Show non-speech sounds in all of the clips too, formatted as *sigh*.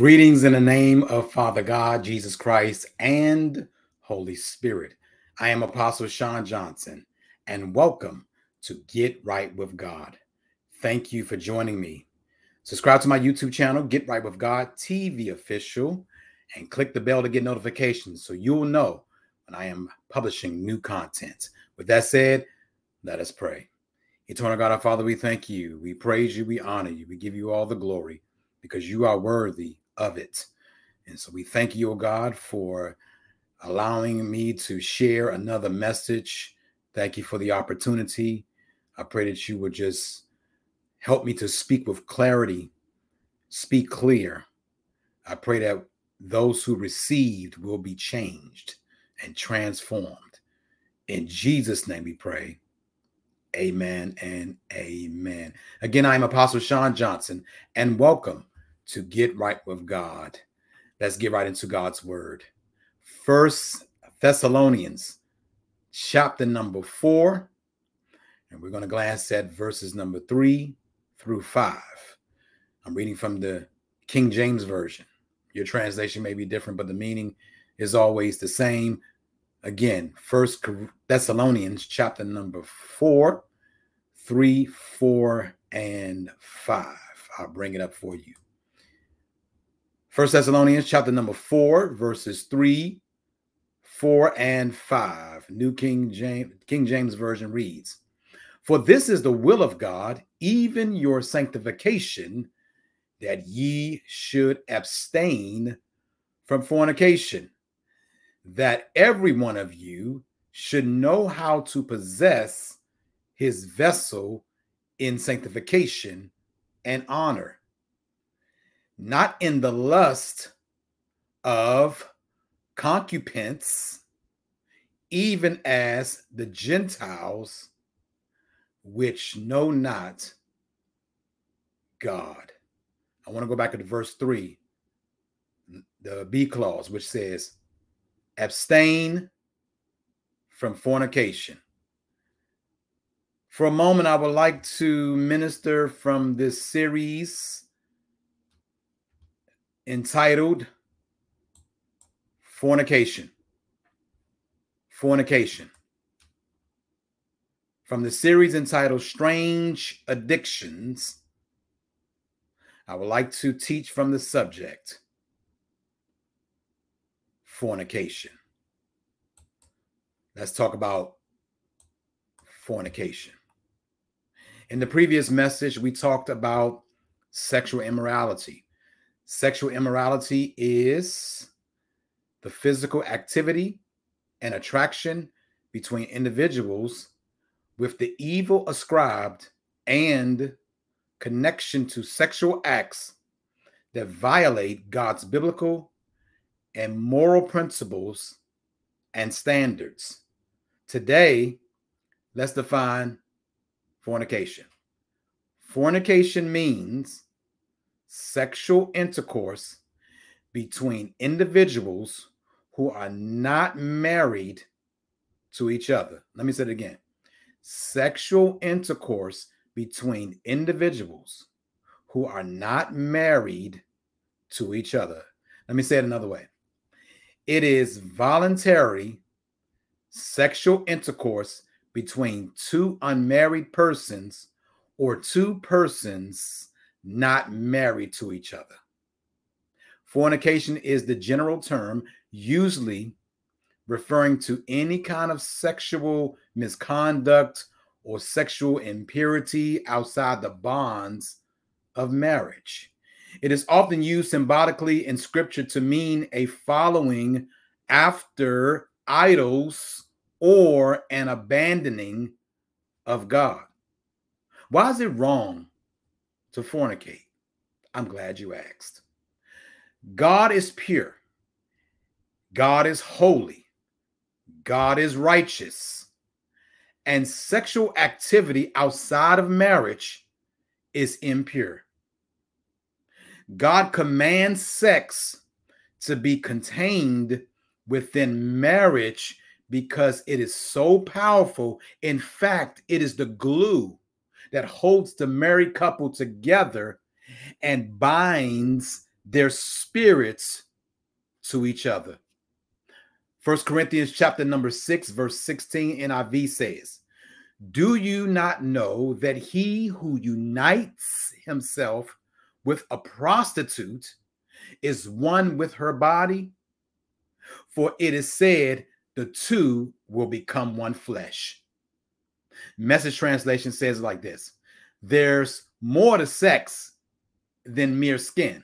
Greetings in the name of Father God, Jesus Christ, and Holy Spirit. I am Apostle Shaun Johnson, and welcome to Get Right with God. Thank you for joining me. Subscribe to my YouTube channel, Get Right with God TV official, and click the bell to get notifications so you'll know when I am publishing new content. With that said, let us pray. Eternal God, our Father, we thank you. We praise you. We honor you. We give you all the glory because you are worthy of it. And so we thank you, O God, for allowing me to share another message. Thank you for the opportunity. I pray that you would just help me to speak with clarity, speak clear. I pray that those who received will be changed and transformed. In Jesus' name we pray. Amen and amen. Again, I'm Apostle Shaun Johnson, and welcome to get right with God. Let's get right into God's word. First Thessalonians chapter number four, and we're going to glance at verses number three through five. I'm reading from the King James Version. Your translation may be different, but the meaning is always the same. Again, First Thessalonians chapter number four, three, four, and five. I'll bring it up for you. First Thessalonians chapter number four, verses three, four, and five. New King James King James Version reads, For this is the will of God, even your sanctification, that ye should abstain from fornication, that every one of you should know how to possess his vessel in sanctification and honor not in the lust of concubines, even as the Gentiles which know not God. I want to go back to verse 3, the B clause, which says, abstain from fornication. For a moment, I would like to minister from this series entitled Fornication. Fornication. From the series entitled Strange Addictions, I would like to teach from the subject fornication. Let's talk about fornication. In the previous message, we talked about sexual immorality. Sexual immorality is the physical activity and attraction between individuals with the evil ascribed and connection to sexual acts that violate God's biblical and moral principles and standards. Today, let's define fornication. Fornication means sexual intercourse between individuals who are not married to each other. Let me say it again sexual intercourse between individuals who are not married to each other. Let me say it another way it is voluntary sexual intercourse between two unmarried persons or two persons not married to each other. Fornication is the general term, usually referring to any kind of sexual misconduct or sexual impurity outside the bonds of marriage. It is often used symbolically in scripture to mean a following after idols or an abandoning of God. Why is it wrong to fornicate? I'm glad you asked. God is pure. God is holy. God is righteous. And sexual activity outside of marriage is impure. God commands sex to be contained within marriage because it is so powerful. In fact, it is the glue that holds the married couple together and binds their spirits to each other. First Corinthians chapter number 6 verse 16 NIV says, "Do you not know that he who unites himself with a prostitute is one with her body? For it is said, the two will become one flesh." Message translation says like this There's more to sex than mere skin.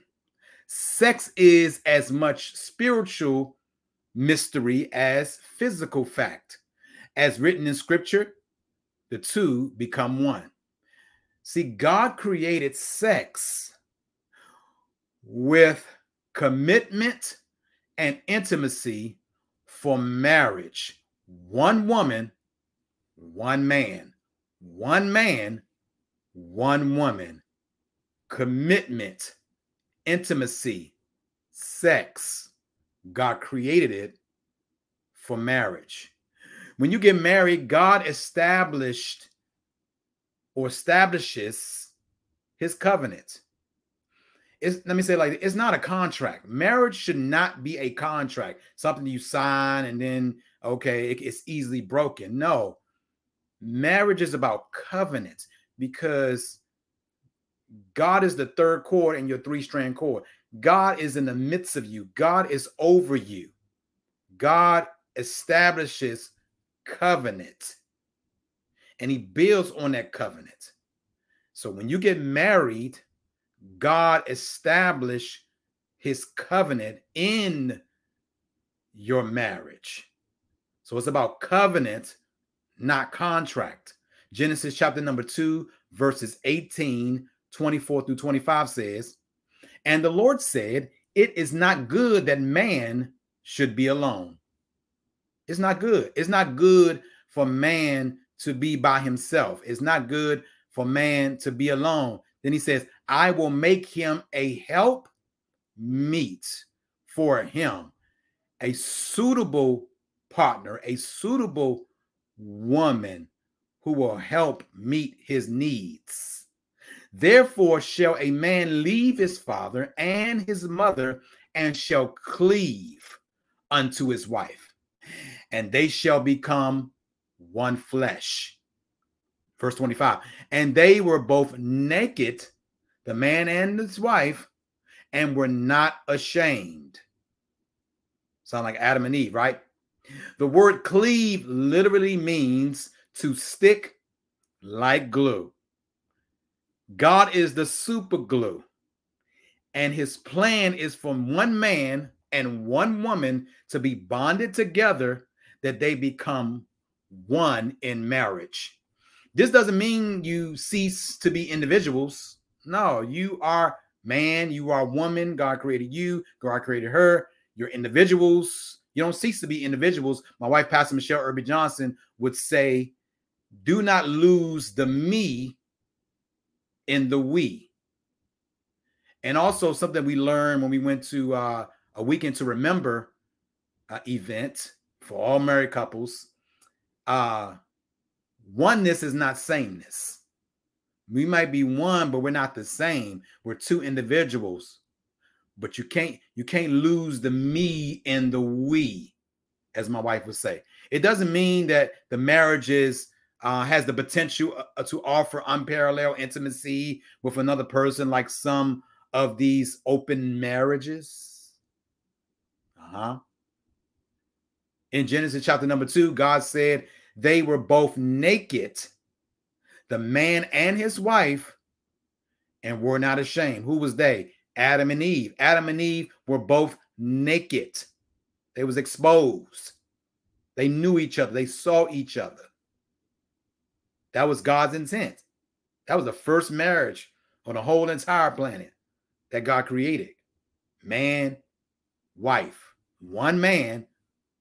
Sex is as much spiritual mystery as physical fact. As written in scripture, the two become one. See, God created sex with commitment and intimacy for marriage. One woman one man, one man, one woman, commitment, intimacy, sex. God created it for marriage. When you get married, God established or establishes his covenant. It's, let me say like it's not a contract. Marriage should not be a contract, something you sign and then okay, it, it's easily broken. No, Marriage is about covenants because God is the third chord in your three strand cord. God is in the midst of you, God is over you. God establishes covenant and he builds on that covenant. So when you get married, God established his covenant in your marriage. So it's about covenant not contract. Genesis chapter number 2, verses 18, 24 through 25 says, And the Lord said, It is not good that man should be alone. It's not good. It's not good for man to be by himself. It's not good for man to be alone. Then he says, I will make him a help meet for him, a suitable partner, a suitable woman who will help meet his needs. Therefore, shall a man leave his father and his mother and shall cleave unto his wife, and they shall become one flesh. Verse 25 And they were both naked, the man and his wife, and were not ashamed. Sound like Adam and Eve, right? The word cleave literally means to stick like glue. God is the super glue. And his plan is for one man and one woman to be bonded together that they become one in marriage. This doesn't mean you cease to be individuals. No, you are man, you are woman. God created you, God created her. You're individuals. You don't cease to be individuals. My wife, Pastor Michelle Irby Johnson, would say, do not lose the me in the we. And also something we learned when we went to uh, a weekend to remember uh, event for all married couples. Uh, oneness is not sameness. We might be one, but we're not the same. We're two individuals but you can't you can't lose the me and the we as my wife would say. It doesn't mean that the marriage is uh, has the potential uh, to offer unparalleled intimacy with another person like some of these open marriages. Uh-huh. In genesis chapter number two god said they were both naked the man and his wife and were not ashamed. Who was they Adam and Eve. Adam and Eve were both naked. They was exposed. They knew each other. They saw each other. That was God's intent. That was the first marriage on the whole entire planet that God created. Man, wife. One man,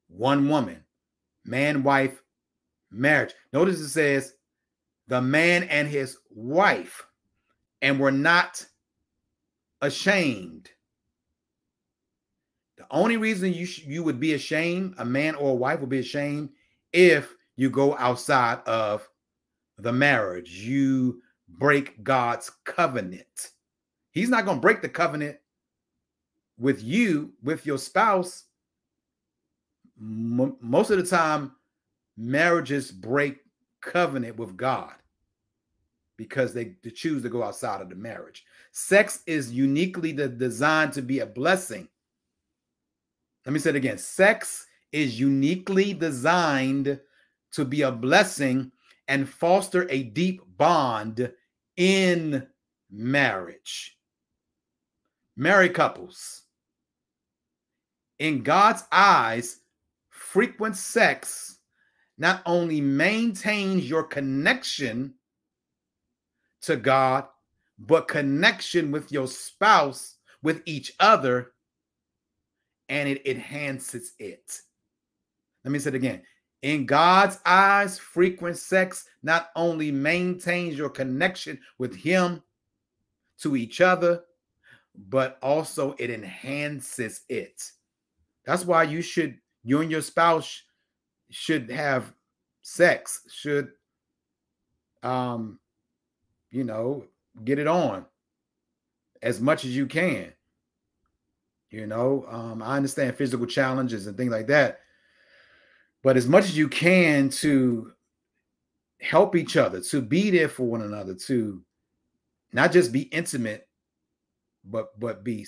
one woman. Man, wife, marriage. Notice it says the man and his wife and were not ashamed. The only reason you sh- you would be ashamed, a man or a wife would be ashamed if you go outside of the marriage. You break God's covenant. He's not going to break the covenant with you, with your spouse, m- most of the time, marriages break covenant with God because they, choose to go outside of the marriage. Sex is uniquely designed to be a blessing. Let me say it again. Sex is uniquely designed to be a blessing and foster a deep bond in marriage. Married couples. In God's eyes, frequent sex not only maintains your connection to God, but connection with your spouse, with each other, and it enhances it. Let me say it again. In God's eyes, frequent sex not only maintains your connection with Him to each other, but also it enhances it. That's why you should, you and your spouse should have sex, should, um, you know, get it on as much as you can. You know, um, I understand physical challenges and things like that, but as much as you can to help each other, to be there for one another, to not just be intimate, but but be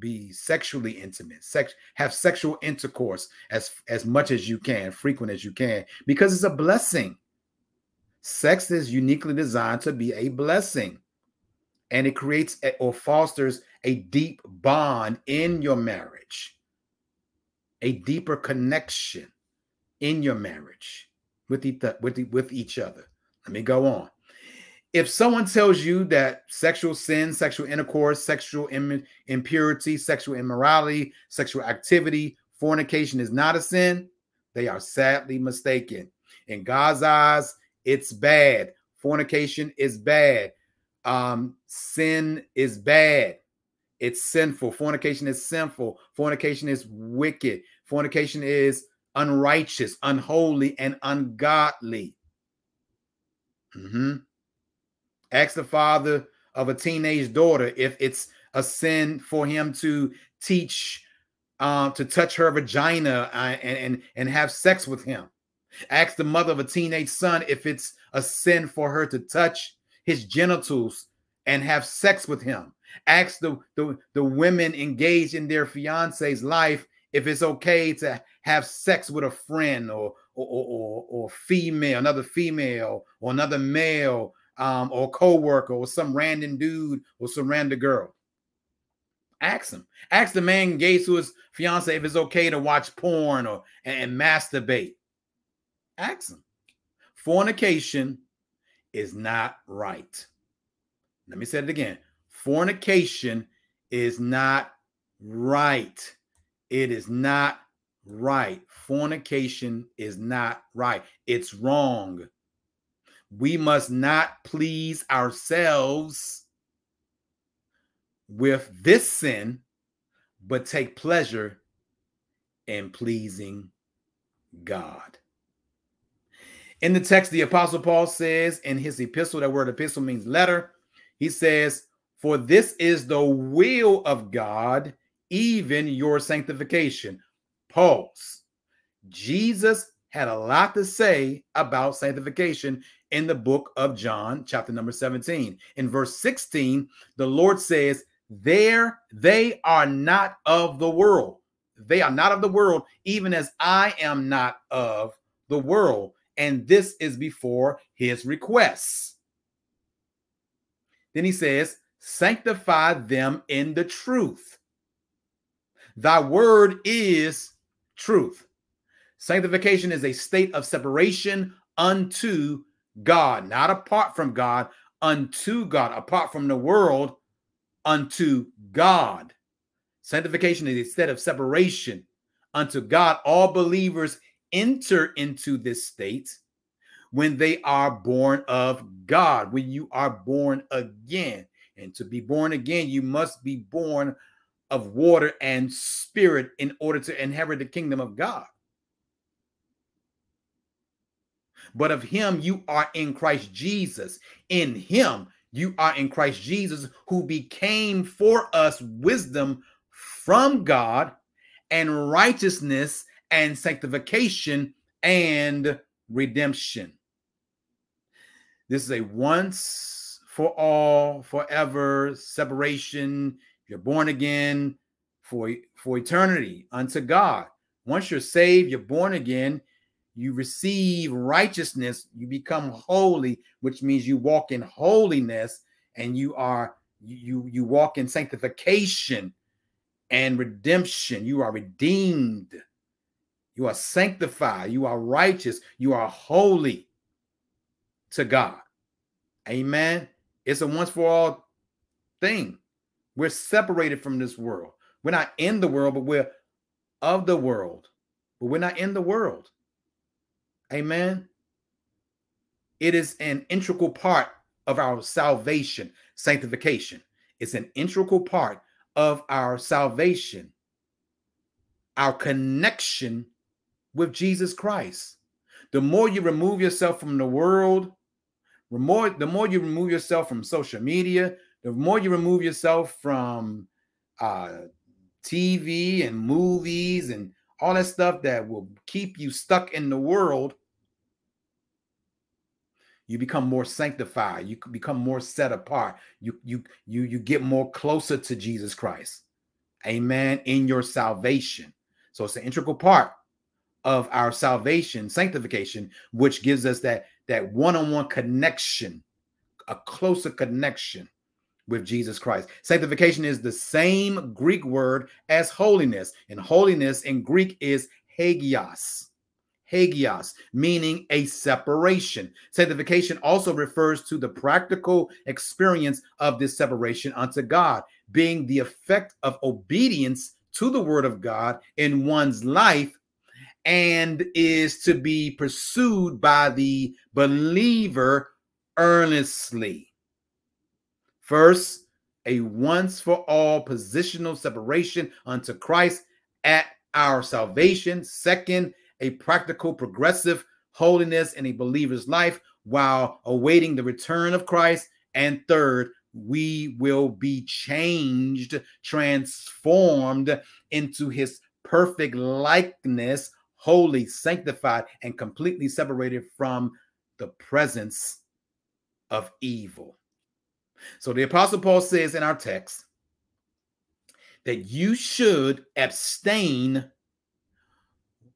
be sexually intimate, sex have sexual intercourse as as much as you can, frequent as you can, because it's a blessing. Sex is uniquely designed to be a blessing and it creates or fosters a deep bond in your marriage, a deeper connection in your marriage with, the, with, the, with each other. Let me go on. If someone tells you that sexual sin, sexual intercourse, sexual Im- impurity, sexual immorality, sexual activity, fornication is not a sin, they are sadly mistaken. In God's eyes, it's bad. Fornication is bad. Um, sin is bad. It's sinful. Fornication is sinful. Fornication is wicked. Fornication is unrighteous, unholy, and ungodly. Mm-hmm. Ask the father of a teenage daughter if it's a sin for him to teach, um, to touch her vagina uh, and, and, and have sex with him. Ask the mother of a teenage son if it's a sin for her to touch his genitals and have sex with him. Ask the, the, the women engaged in their fiance's life if it's okay to have sex with a friend or or, or, or female, another female, or another male, um, or co-worker, or some random dude, or some random girl. Ask him. Ask the man engaged to his fiance if it's okay to watch porn or and, and masturbate. Ask. Fornication is not right. Let me say it again. Fornication is not right. It is not right. Fornication is not right. It's wrong. We must not please ourselves with this sin, but take pleasure in pleasing God. In the text, the Apostle Paul says in his epistle, that word epistle means letter. He says, For this is the will of God, even your sanctification. Pause. Jesus had a lot to say about sanctification in the book of John, chapter number 17. In verse 16, the Lord says, There they are not of the world. They are not of the world, even as I am not of the world and this is before his requests. Then he says, Sanctify them in the truth. Thy word is truth. Sanctification is a state of separation unto God, not apart from God, unto God, apart from the world, unto God. Sanctification is a state of separation unto God. All believers enter into this state when they are born of God, when you are born again. And to be born again, you must be born of water and spirit in order to inherit the kingdom of God. But of him, you are in Christ Jesus. In him, you are in Christ Jesus, who became for us wisdom from God and righteousness and sanctification and redemption. This is a once for all, forever separation. You're born again for, for eternity unto God. Once you're saved, you're born again, you receive righteousness, you become holy, which means you walk in holiness and you are you you walk in sanctification and redemption. You are redeemed. You are sanctified. You are righteous. You are holy to God. Amen. It's a once for all thing. We're separated from this world. We're not in the world, but we're of the world. But we're not in the world. Amen. It is an integral part of our salvation, sanctification. It's an integral part of our salvation, our connection with Jesus Christ. The more you remove yourself from the world, the more, the more you remove yourself from social media, the more you remove yourself from uh, TV and movies and all that stuff that will keep you stuck in the world, you become more sanctified. You become more set apart. You you you you get more closer to jesus christ. Amen. In your salvation. So it's an integral part of our salvation sanctification which gives us that that one-on-one connection a closer connection with jesus christ sanctification is the same greek word as holiness and holiness in greek is hagios hagios, meaning a separation. Sanctification also refers to the practical experience of this separation unto God, being the effect of obedience to the word of God in one's life and is to be pursued by the believer earnestly. First, a once for all positional separation unto Christ at our salvation. Second, a practical, progressive holiness in a believer's life while awaiting the return of Christ. And third, we will be changed, transformed into his perfect likeness, holy, sanctified, and completely separated from the presence of evil. So the Apostle Paul says in our text that you should abstain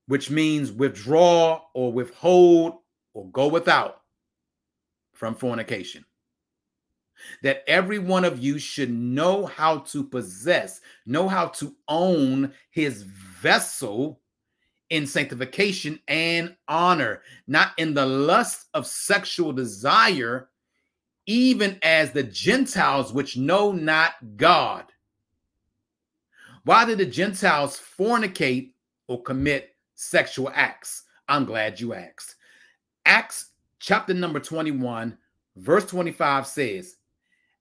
which means withdraw or withhold or go without from fornication. That every one of you should know how to possess, know how to own his vessel in sanctification and honor, not in the lust of sexual desire, even as the Gentiles which know not God. Why did the Gentiles fornicate or commit sexual acts? I'm glad you asked. Acts chapter number 21, verse 25 says,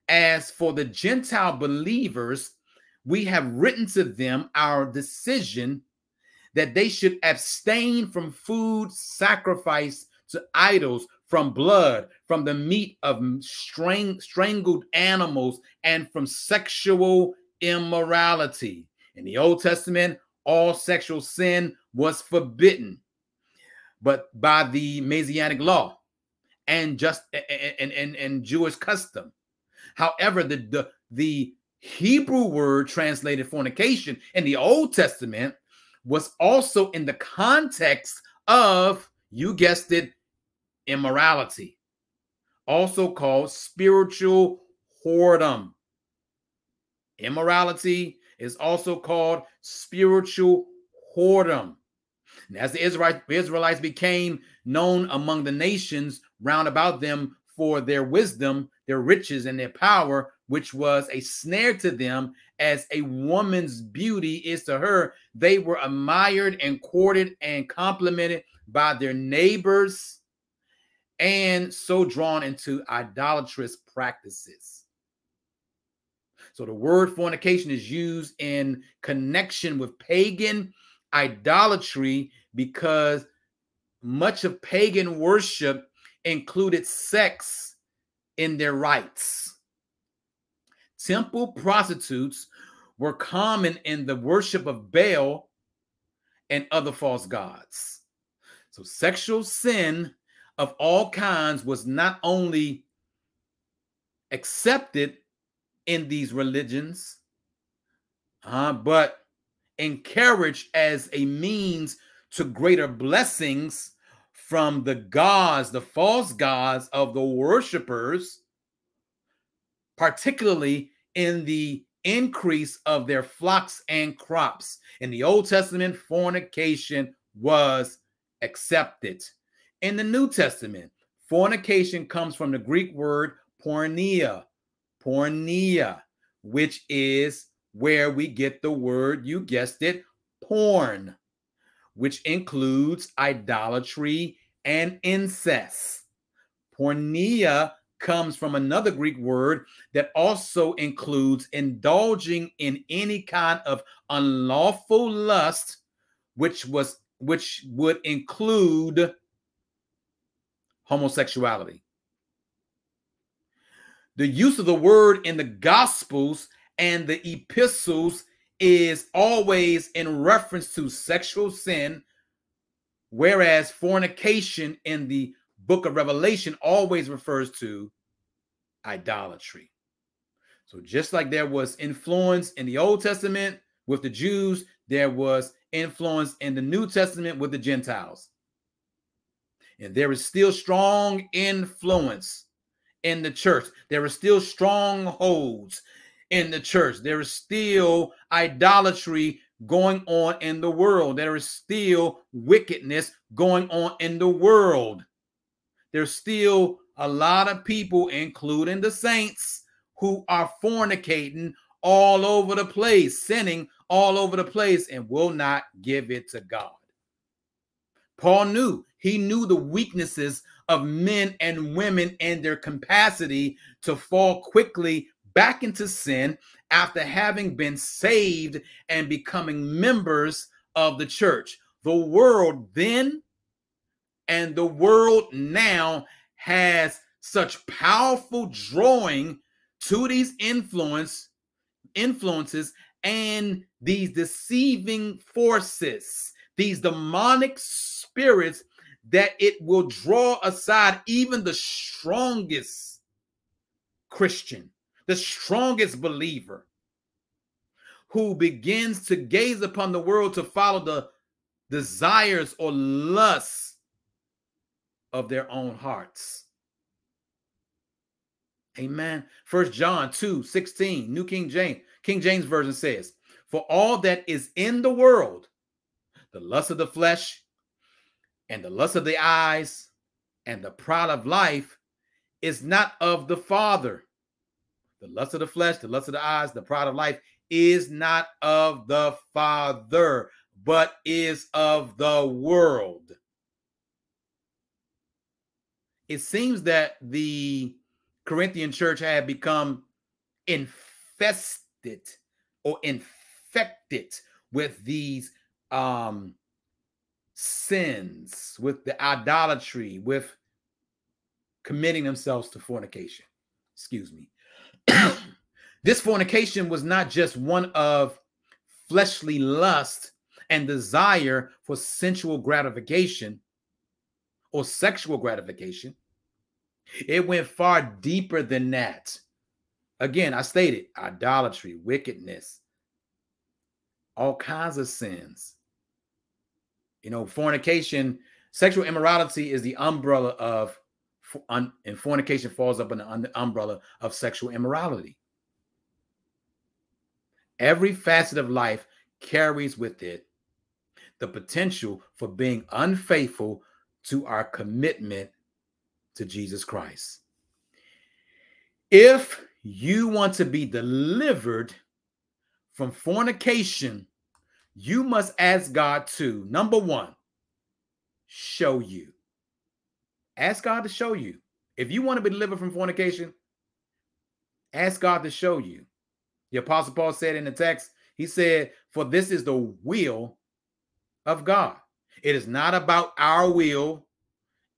As for the Gentile believers, we have written to them our decision that they should abstain from food sacrificed to idols, from blood, from the meat of strang strangled animals, and from sexual immorality. In the Old Testament, all sexual sin was forbidden, but by the Messianic law and just and, and, and Jewish custom. However, the, the, the Hebrew word translated fornication in the Old Testament was also in the context of, you guessed it, immorality, also called spiritual whoredom. Immorality is also called spiritual whoredom. And as the Israelites became known among the nations round about them for their wisdom, their riches, and their power, which was a snare to them, as a woman's beauty is to her, they were admired and courted and complimented by their neighbors, and so drawn into idolatrous practices. So the word fornication is used in connection with pagan idolatry because much of pagan worship included sex in their rites. Temple prostitutes were common in the worship of Baal and other false gods. So sexual sin of all kinds was not only accepted in these religions, uh, but encouraged as a means to greater blessings from the gods, the false gods of the worshipers, particularly in the increase of their flocks and crops. In the Old Testament, fornication was accepted. In the New Testament, fornication comes from the Greek word porneia, porneia, which is where we get the word, you guessed it, porn, which includes idolatry and incest. Porneia comes from another Greek word that also includes indulging in any kind of unlawful lust, which was which would include homosexuality. The use of the word in the gospels and the epistles is always in reference to sexual sin, whereas fornication in the book of Revelation always refers to idolatry. So, just like there was influence in the Old Testament with the Jews, there was influence in the New Testament with the Gentiles. And there is still strong influence in the church. There are still strongholds in the church. There is still idolatry going on in the world. There is still wickedness going on in the world. There's still a lot of people, including the saints, who are fornicating all over the place, sinning all over the place, and will not give it to God. Paul knew, he knew the weaknesses of men and women and their capacity to fall quickly back into sin after having been saved and becoming members of the church. The world then and the world now has such powerful drawing to these influence influences and these deceiving forces these demonic spirits that it will draw aside even the strongest christian the strongest believer who begins to gaze upon the world to follow the desires or lusts of their own hearts. Amen. First John 2 16, New King James, King James Version says, For all that is in the world, the lust of the flesh, and the lust of the eyes, and the pride of life is not of the Father. The lust of the flesh, the lust of the eyes, the pride of life is not of the Father, but is of the world it seems that the Corinthian church had become infested or infected with these um, sins, with the idolatry, with committing themselves to fornication. Excuse me. *clears throat* this fornication was not just one of fleshly lust and desire for sensual gratification or sexual gratification, it went far deeper than that. Again, I stated idolatry, wickedness, all kinds of sins. You know, fornication, sexual immorality is the umbrella of, and fornication falls up under the umbrella of sexual immorality. Every facet of life carries with it the potential for being unfaithful to our commitment to Jesus Christ. If you want to be delivered from fornication, you must ask God to, number one, show you. Ask God to show you. If you want to be delivered from fornication, ask God to show you. The Apostle Paul said in the text, he said, For this is the will of God. It is not about our will,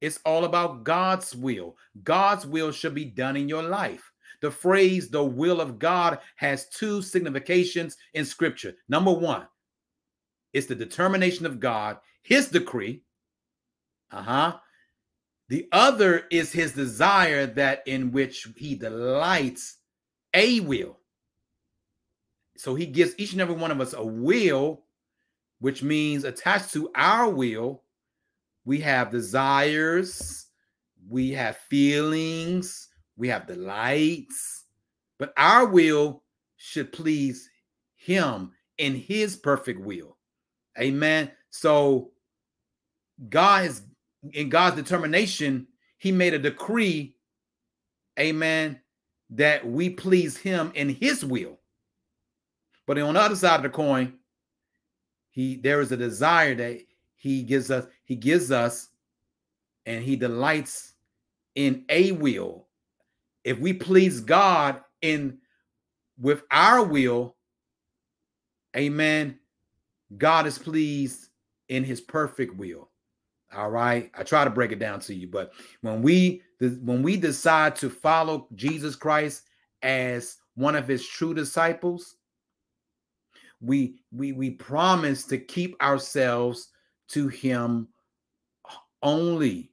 it's all about God's will. God's will should be done in your life. the phrase the will of God has two significations in scripture. Number one, it's the determination of God, his decree. Uh-huh. The other is his desire that in which he delights a will. So he gives each and every one of us a will, which means attached to our will, we have desires, we have feelings, we have delights, but our will should please him in his perfect will. Amen. So God is in God's determination, he made a decree, amen, that we please him in his will. But on the other side of the coin, he there is a desire that he gives us, he gives us, and he delights in a will. If we please God in with our will, amen. God is pleased in his perfect will. All right. I try to break it down to you, but when we when we decide to follow Jesus Christ as one of his true disciples, we we we promise to keep ourselves to him only.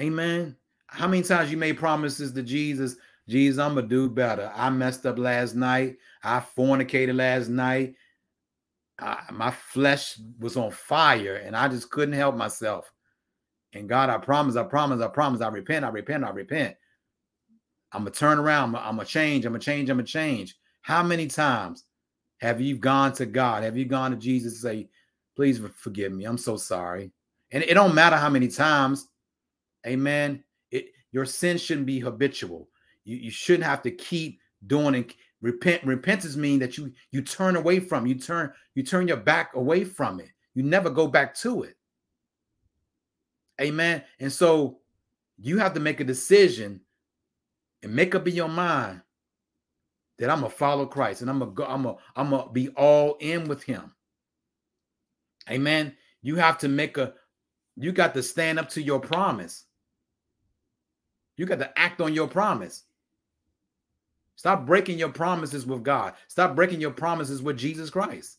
Amen. How many times you made promises to Jesus? Jesus, I'm gonna do better. I messed up last night. I fornicated last night. I, my flesh was on fire and I just couldn't help myself. And God, I promise, I promise, I promise, I repent, I repent, I repent. I'm gonna turn around, I'm gonna change, I'm gonna change, I'm gonna change. How many times have you gone to God? Have you gone to Jesus and say, please forgive me? I'm so sorry. And it don't matter how many times, amen. It your sin shouldn't be habitual. You, you shouldn't have to keep doing it Repent, repentance means that you you turn away from, you turn, you turn your back away from it. You never go back to it. Amen. And so you have to make a decision and make up in your mind that I'm gonna follow Christ and I'm gonna go, I'm gonna, I'm gonna be all in with him. Amen. You have to make a you got to stand up to your promise. You got to act on your promise. Stop breaking your promises with God. Stop breaking your promises with Jesus Christ.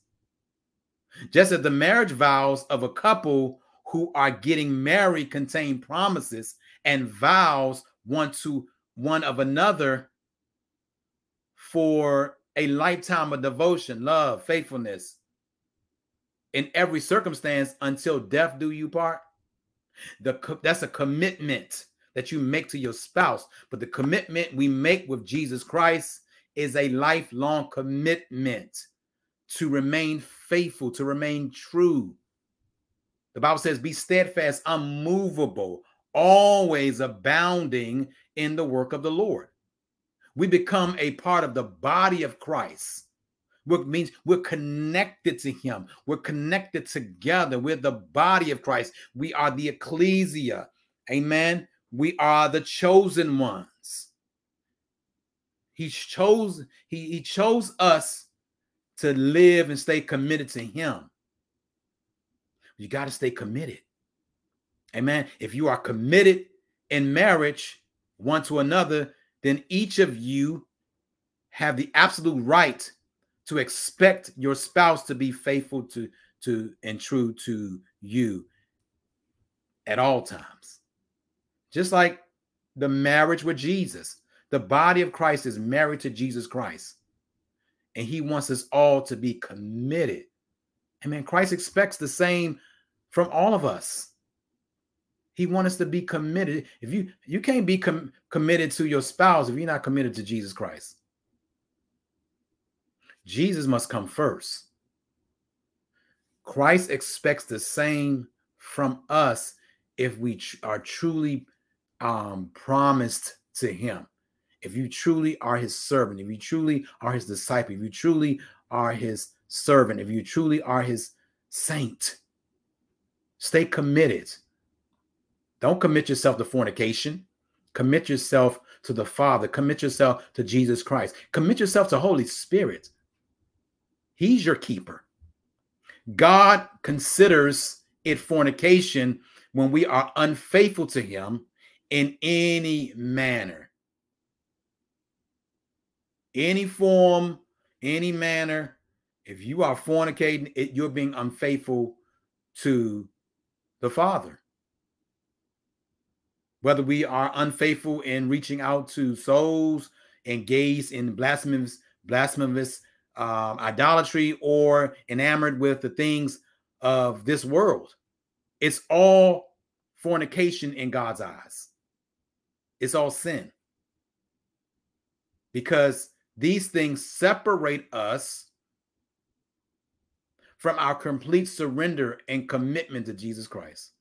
Just as the marriage vows of a couple who are getting married contain promises and vows one to one of another for a lifetime of devotion, love, faithfulness in every circumstance until death do you part. The, that's a commitment that you make to your spouse, but the commitment we make with Jesus Christ is a lifelong commitment to remain faithful, to remain true. The Bible says, be steadfast, unmovable, always abounding in the work of the Lord. We become a part of the body of Christ. Which means we're connected to him. We're connected together. We're the body of Christ. We are the ecclesia. Amen. We are the chosen ones. He chose, he, he chose us to live and stay committed to him. You got to stay committed. Amen. If you are committed in marriage one to another, then each of you have the absolute right to expect your spouse to be faithful to to and true to you at all times. Just like the marriage with Jesus. The body of Christ is married to Jesus Christ. And he wants us all to be committed. I mean, Christ expects the same from all of us. He wants us to be committed. If you you can't be com- committed to your spouse if you're not committed to Jesus Christ. Jesus must come first. Christ expects the same from us if we are truly um, promised to him. If you truly are his servant, if you truly are his disciple, if you truly are his servant, if you truly are his saint, stay committed. Don't commit yourself to fornication. Commit yourself to the Father. Commit yourself to Jesus Christ. Commit yourself to Holy Spirit. He's your keeper. God considers it fornication when we are unfaithful to him in any manner. any form, any manner, if you are fornicating, it, you're being unfaithful to the Father. Whether we are unfaithful in reaching out to souls engaged in blasphemous, blasphemous um, idolatry, or enamored with the things of this world, it's all fornication in God's eyes. It's all sin. Because these things separate us from our complete surrender and commitment to Jesus Christ.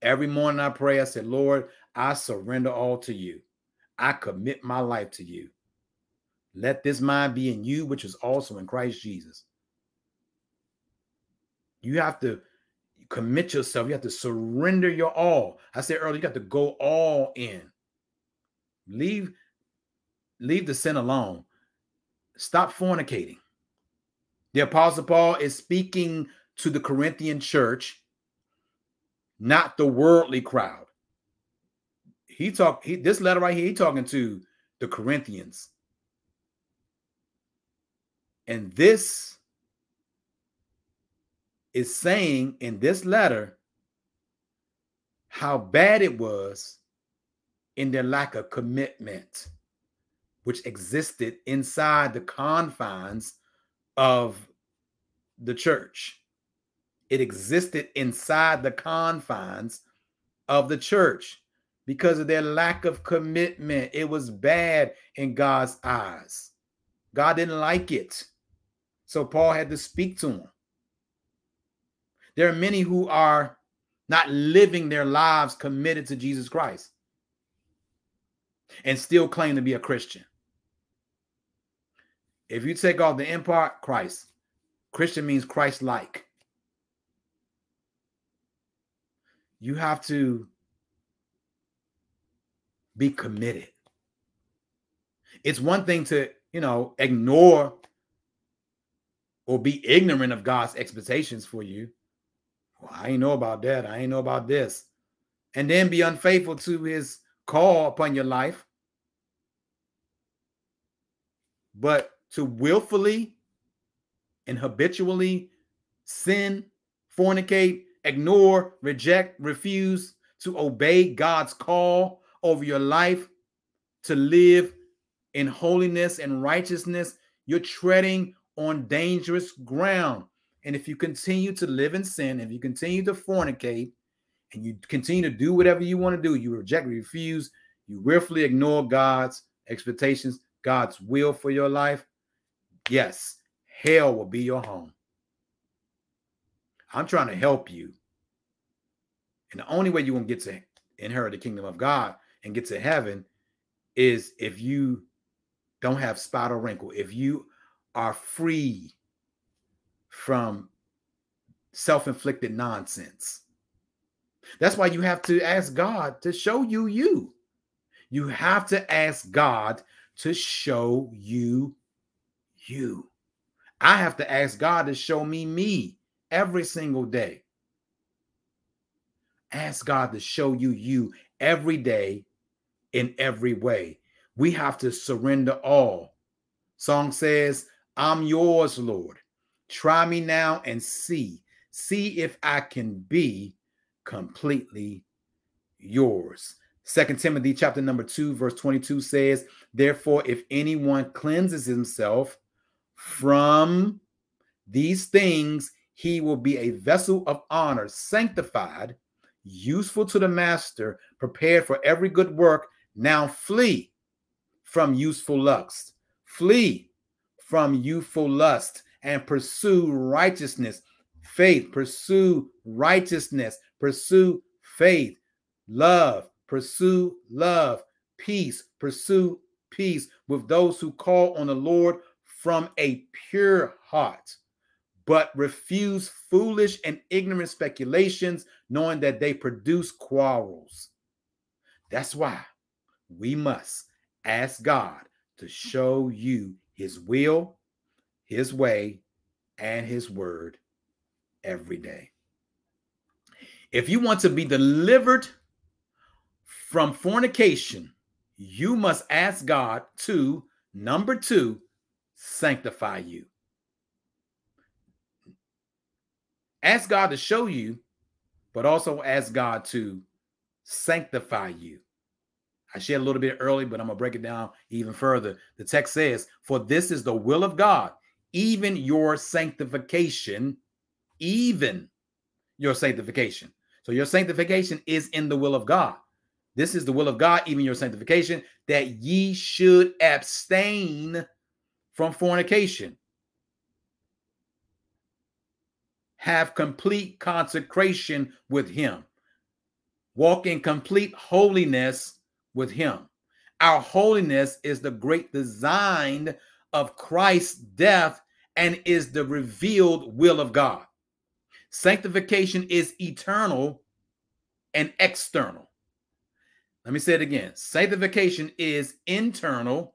Every morning I pray, I said, Lord, I surrender all to you. I commit my life to you. Let this mind be in you, which is also in Christ Jesus. You have to commit yourself. You have to surrender your all. I said earlier, you got to go all in. Leave, leave the sin alone. Stop fornicating. The Apostle Paul is speaking to the Corinthian church, not the worldly crowd. He talked. he, this letter right here, he talking to the Corinthians. And this is saying in this letter how bad it was in their lack of commitment, which existed inside the confines of the church. It existed inside the confines of the church because of their lack of commitment. It was bad in God's eyes. God didn't like it. So Paul had to speak to him. There are many who are not living their lives committed to Jesus Christ and still claim to be a Christian. If you take off the part, Christ. Christian means Christ like. You have to be committed. It's one thing to, you know, ignore or be ignorant of God's expectations for you. Well, I ain't know about that. I ain't know about this. And then be unfaithful to his call upon your life. But to willfully and habitually sin, fornicate, ignore, reject, refuse to obey God's call over your life to live in holiness and righteousness, you're treading on dangerous ground. And if you continue to live in sin, if you continue to fornicate, and you continue to do whatever you want to do, you reject, refuse, you willfully ignore God's expectations, God's will for your life, yes, hell will be your home. I'm trying to help you. And the only way you're going to get to inherit the kingdom of God and get to heaven is if you don't have spot or wrinkle, if you are free from self inflicted nonsense. That's why you have to ask God to show you you. You have to ask God to show you you. I have to ask God to show me me every single day. Ask God to show you you every day in every way. We have to surrender all. Song says, I'm yours, Lord. Try me now and see. See if I can be completely yours. Second Timothy chapter number 2 verse 22 says, "Therefore if anyone cleanses himself from these things, he will be a vessel of honor, sanctified, useful to the master, prepared for every good work. Now flee from useful lust. Flee from youthful lust and pursue righteousness, faith, pursue righteousness, pursue faith, love, pursue love, peace, pursue peace with those who call on the Lord from a pure heart, but refuse foolish and ignorant speculations, knowing that they produce quarrels. That's why we must ask God to show you his will, his way, and his word every day. If you want to be delivered from fornication, you must ask God to Number two, sanctify you. Ask God to show you, but also ask God to sanctify you. I shared a little bit early, but I'm going to break it down even further. The text says, For this is the will of God, even your sanctification, even your sanctification. So your sanctification is in the will of God. This is the will of God, even your sanctification, that ye should abstain from fornication. Have complete consecration with him. Walk in complete holiness with him. Our holiness is the great design of Christ's death and is the revealed will of God. Sanctification is eternal and external. Let me say it again. Sanctification is internal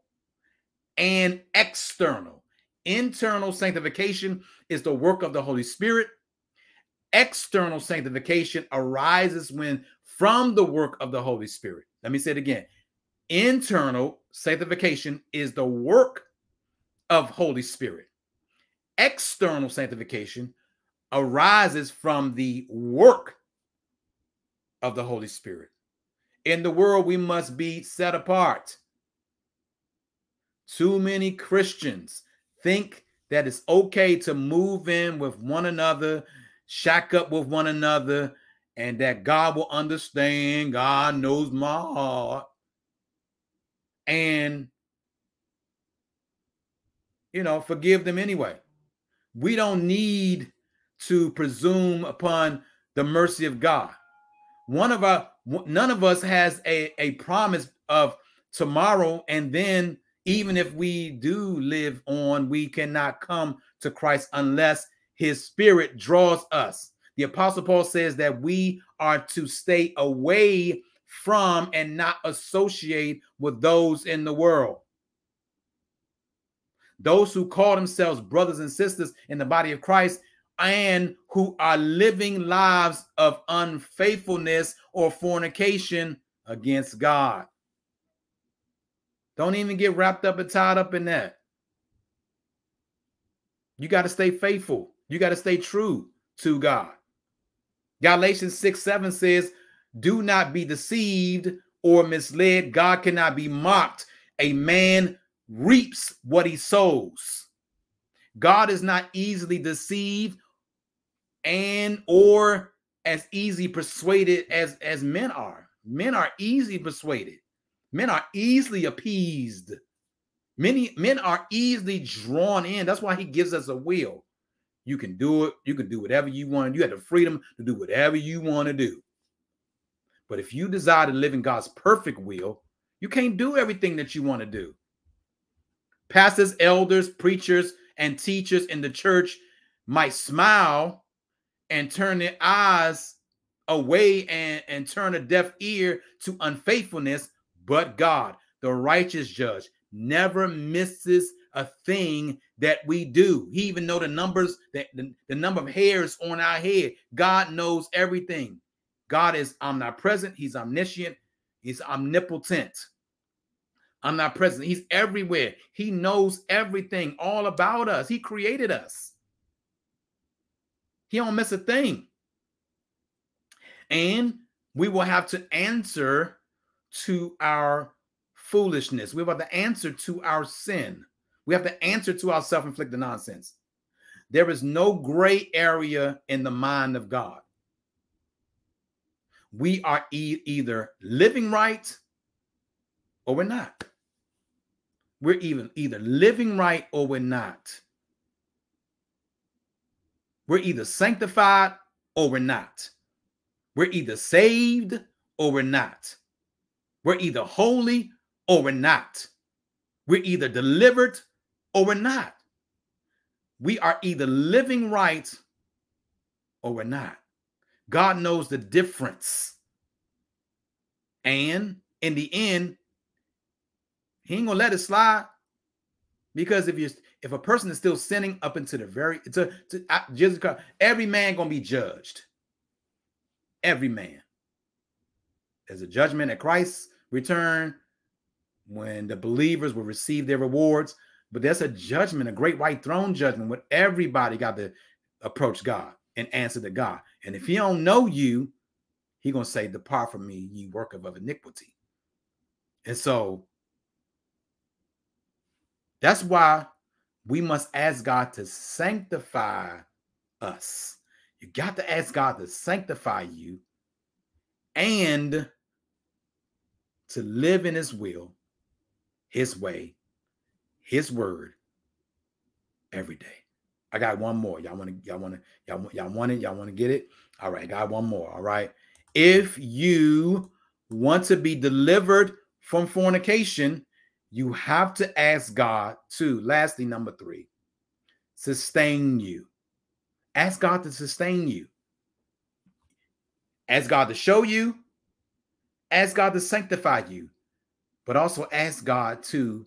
and external. Internal sanctification is the work of the Holy Spirit. External sanctification arises when from the work of the Holy Spirit. Let me say it again. Internal sanctification is the work of Holy Spirit. External sanctification arises from the work of the Holy Spirit. In the world, we must be set apart. Too many Christians think that it's okay to move in with one another, shack up with one another, and that God will understand. God knows my heart. And, you know, forgive them anyway. We don't need to presume upon the mercy of God. One of our none of us has a, a promise of tomorrow, and then even if we do live on, we cannot come to Christ unless his spirit draws us. The apostle Paul says that we are to stay away from and not associate with those in the world. Those who call themselves brothers and sisters in the body of Christ and who are living lives of unfaithfulness or fornication against God. Don't even get wrapped up and tied up in that. You got to stay faithful. You got to stay true to God. Galatians 6 7 says, Do not be deceived or misled. God cannot be mocked. A man reaps what he sows. God is not easily deceived and or as easy persuaded as as men are. Men are easily persuaded. Men are easily appeased. Many men are easily drawn in. That's why he gives us a will. You can do it. You can do whatever you want. You have the freedom to do whatever you want to do. But if you desire to live in God's perfect will, you can't do everything that you want to do. Pastors, elders, preachers, and teachers in the church might smile and turn their eyes away and, and turn a deaf ear to unfaithfulness, but God, the righteous judge, never misses a thing that we do. He even know the numbers that the, the number of hairs on our head. God knows everything. God is omnipresent, he's omniscient, he's omnipotent. Omnipresent, he's everywhere. He knows everything all about us. He created us. He don't miss a thing. And we will have to answer to our foolishness. We have to answer to our sin. We have to answer to our self-inflicted nonsense. There is no gray area in the mind of God. We are e- either living right or we're not. We're even either living right or we're not. We're either sanctified or we're not. We're either saved or we're not. We're either holy or we're not. We're either delivered or we're not. We are either living right or we're not. God knows the difference. And in the end, he ain't gonna let it slide. Because if you if a person is still sinning up into the very to, to Jesus Christ, every man gonna be judged. Every man. There's a judgment at Christ's return. when the believers will receive their rewards. But there's a judgment, a great white throne judgment, where everybody got to approach God and answer to God. And if he don't know you, he gonna say, "Depart from me, ye worker of iniquity." And so that's why we must ask God to sanctify us. You got to ask God to sanctify you and to live in his will, his way, his word every day. I got one more. Y'all want to, y'all want to, y'all, y'all want it, y'all want to get it. All right, I got one more. All right. If you want to be delivered from fornication, you have to ask God to, lastly, number three, sustain you. Ask God to sustain you. Ask God to show you. Ask God to sanctify you. But also ask God to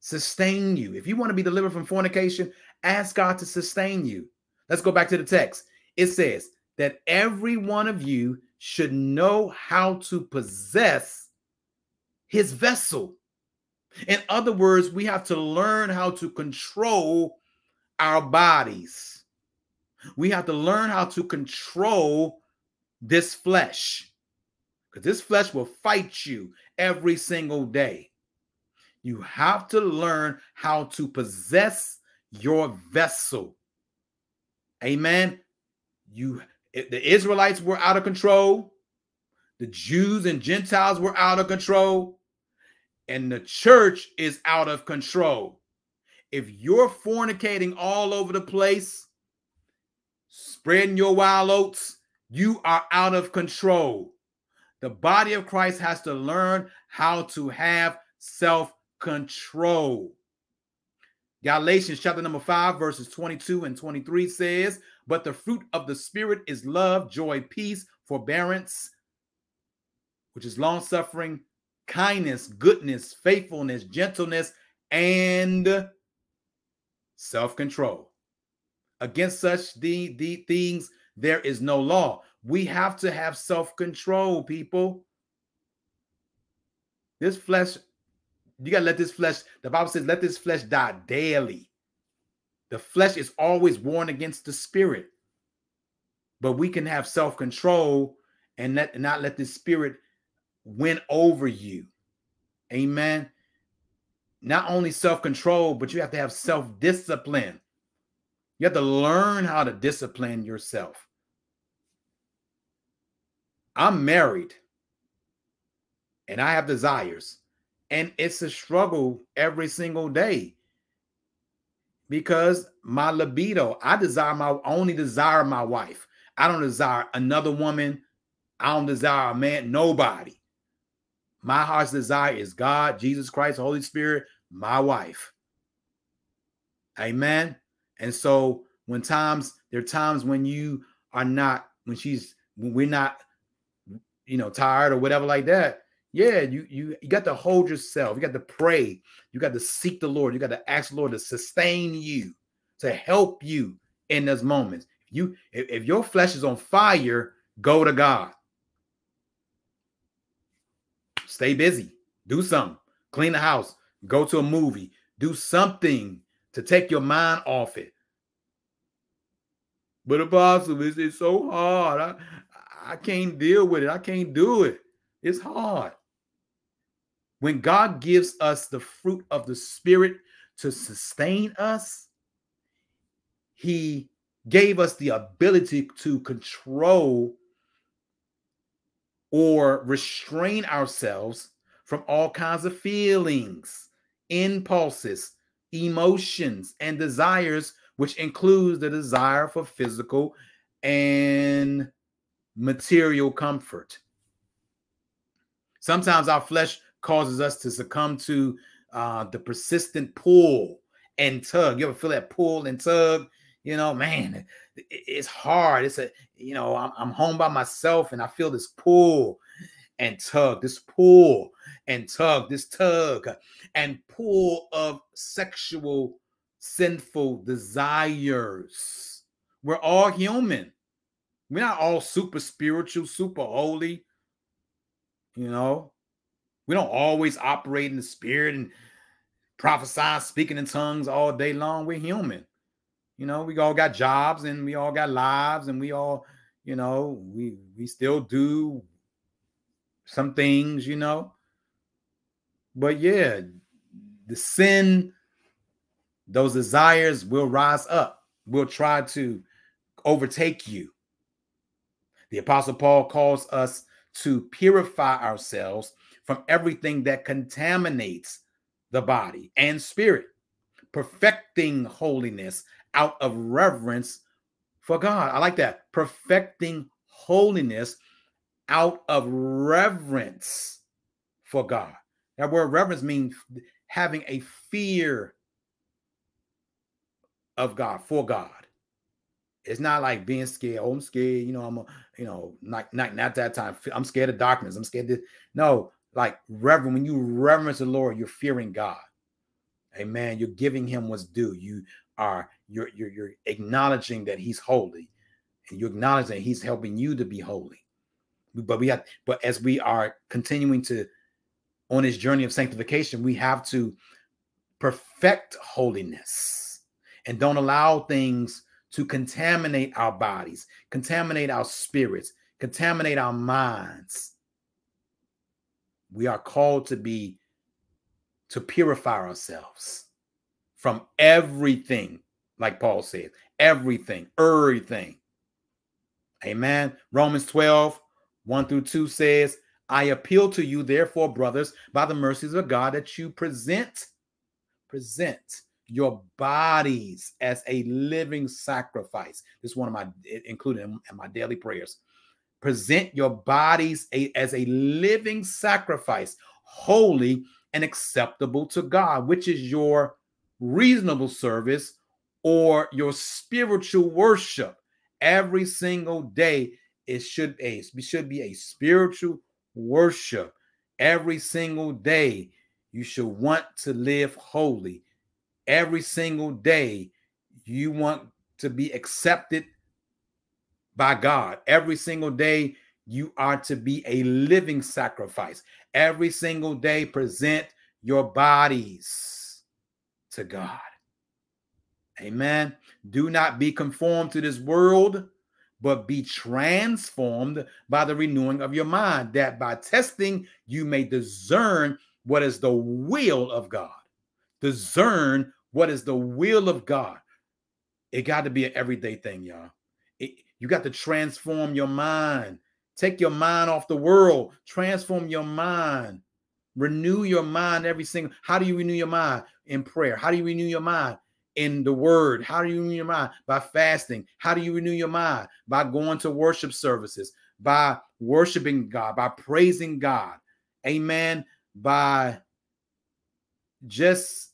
sustain you. If you want to be delivered from fornication, ask God to sustain you. Let's go back to the text. It says that every one of you should know how to possess his vessel. In other words, we have to learn how to control our bodies. We have to learn how to control this flesh because this flesh will fight you every single day. You have to learn how to possess your vessel. Amen. You the Israelites were out of control. The Jews and Gentiles were out of control. And the church is out of control. If you're fornicating all over the place, spreading your wild oats, you are out of control. The body of Christ has to learn how to have self control. Galatians chapter number 5, verses 22 and 23 says, But the fruit of the Spirit is love, joy, peace, forbearance, which is long suffering, kindness, goodness, faithfulness, gentleness, and self control. Against such the, the things, there is no law. We have to have self control, people. This flesh you got to let this flesh, the Bible says, let this flesh die daily. The flesh is always warned against the spirit. But we can have self control and let, not let the spirit win over you. Amen. Not only self control, but you have to have self discipline. You have to learn how to discipline yourself. I'm married and I have desires. And it's a struggle every single day because my libido, I desire my only desire my wife. I don't desire another woman. I don't desire a man, nobody. My heart's desire is God, Jesus Christ, Holy Spirit, my wife. Amen. And so when times there are times when you are not, when she's when we're not, you know, tired or whatever like that, yeah, you you you got to hold yourself. You got to pray. You got to seek the Lord. You got to ask the Lord to sustain you, to help you in those moments. You if, if your flesh is on fire, go to God. Stay busy. Do something. Clean the house. Go to a movie. Do something to take your mind off it. But apostle, it's, it's so hard. I, I can't deal with it. I can't do it. It's hard. When God gives us the fruit of the Spirit to sustain us, He gave us the ability to control or restrain ourselves from all kinds of feelings, impulses, emotions, and desires, which includes the desire for physical and material comfort. Sometimes our flesh causes us to succumb to uh, the persistent pull and tug. You ever feel that pull and tug? You know, man, it's hard. It's a, you know, I'm, I'm home by myself and I feel this pull and tug, this pull and tug, this tug and pull of sexual sinful desires. We're all human. We're not all super spiritual, super holy. You know, We don't always operate in the spirit and prophesy, speaking in tongues all day long. We're human. You know, we all got jobs and we all got lives and we all, you know, we we still do some things, you know. But yeah, the sin, those desires will rise up, will try to overtake you. The Apostle Paul calls us to purify ourselves from everything that contaminates the body and spirit, perfecting holiness out of reverence for God. I like that. Perfecting holiness out of reverence for God. That word reverence means having a fear of God, for God. It's not like being scared. Oh, I'm scared. You know, I'm a, you know, not not not that time. I'm scared of darkness. I'm scared. Of, no, like reverend. When you reverence the Lord, you're fearing God. Amen. You're giving Him what's due. You are you're you're, you're acknowledging that He's holy, and you acknowledge that He's helping you to be holy. But we have, but as we are continuing to on this journey of sanctification, we have to perfect holiness and don't allow things to contaminate our bodies, contaminate our spirits, contaminate our minds. We are called to be, to purify ourselves from everything, like Paul says, everything, everything. Amen. Romans 12, 1 through 2 says, I appeal to you, therefore, brothers, by the mercies of God, that you present, present your bodies as a living sacrifice. This is one of my including in my daily prayers. Present your bodies a, as a living sacrifice, holy and acceptable to God, which is your reasonable service or your spiritual worship. Every single day, it should a it should be a spiritual worship. Every single day, you should want to live holy every single day you want to be accepted by God. Every single day you are to be a living sacrifice. Every single day present your bodies to God. Amen. Do not be conformed to this world, but be transformed by the renewing of your mind, that by testing you may discern what is the will of God. Discern what is the will of God. It got to be an everyday thing, y'all. It, you got to transform your mind. Take your mind off the world. Transform your mind. Renew your mind every single. How do you renew your mind? In prayer. How do you renew your mind? In the word. How do you renew your mind? By fasting. How do you renew your mind? By going to worship services, by worshiping God, by praising God. Amen. By just